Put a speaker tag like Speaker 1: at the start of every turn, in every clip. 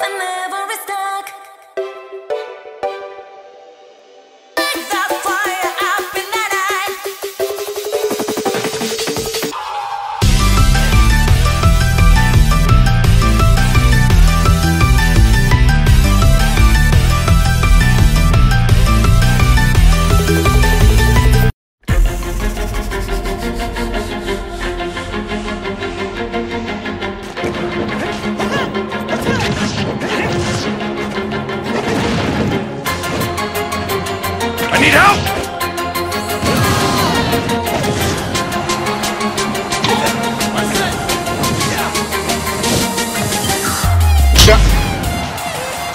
Speaker 1: whenever
Speaker 2: need help!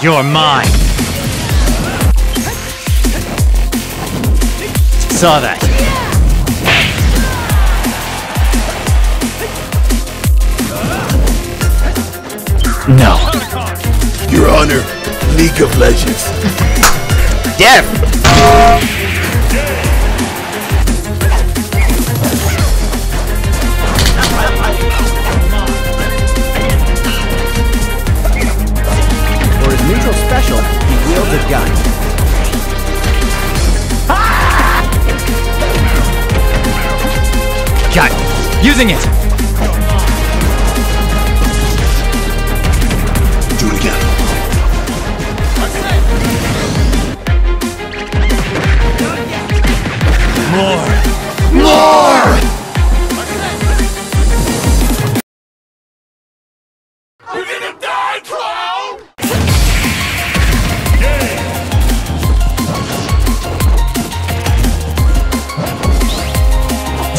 Speaker 3: You're mine. Saw that. No.
Speaker 4: Your Honor, League of Legends.
Speaker 3: Death!
Speaker 5: For his neutral special, he wields a gun.
Speaker 3: Got it. Using it.
Speaker 4: Do it again.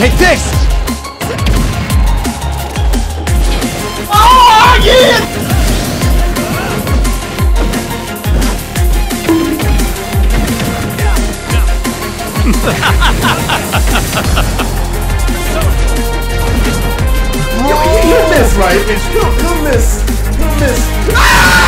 Speaker 3: Take this!
Speaker 4: Oh, yeah! you, you miss, right? You, you miss. You ah!
Speaker 3: miss.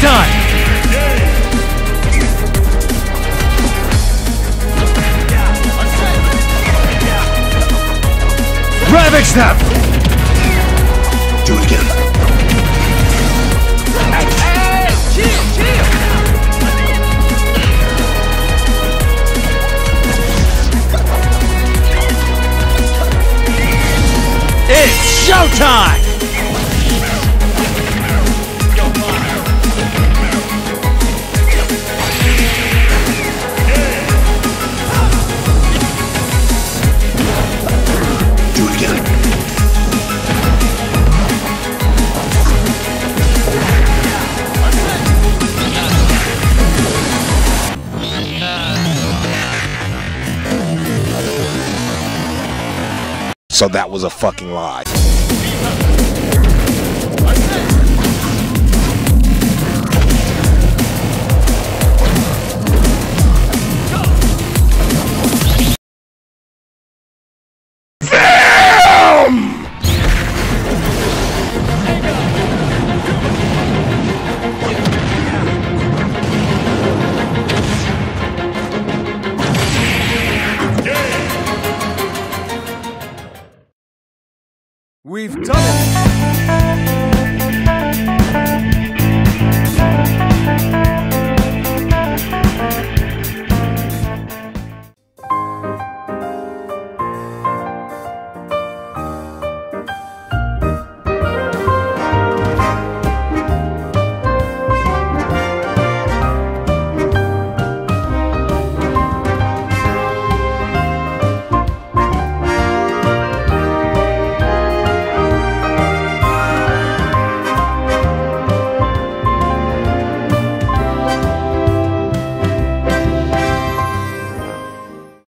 Speaker 3: Done! Ravage them!
Speaker 4: Do it again.
Speaker 3: It's showtime!
Speaker 6: So that was a fucking lie.
Speaker 5: We've done it!